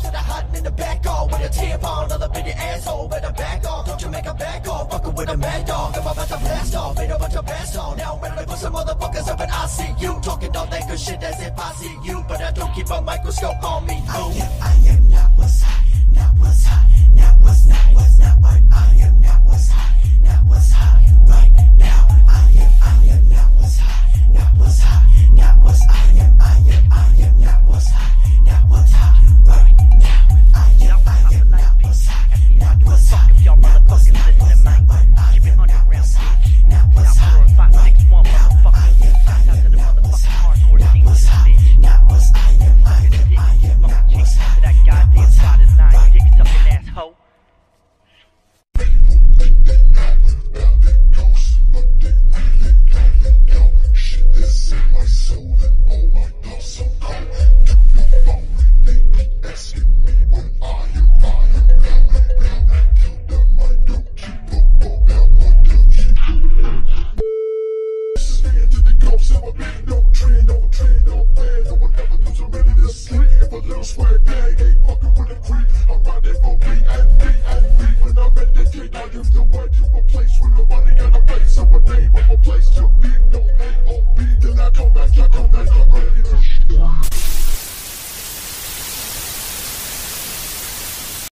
off. Said I in the back off with a tampon. All up in asshole with a back off. Don't you make a back off. Fucking with a mad dog. I'm about to blast off. Made a bunch of bass off. Now I'm ready to put some motherfuckers up and I see you. Talking all that good shit as if I see you. But I don't keep a microscope on me. Oh, I am, I am not what's hot, not what's hot. Never been no train, no train, no bed. No one ever knows I'm ready to sleep. If a little swag bag.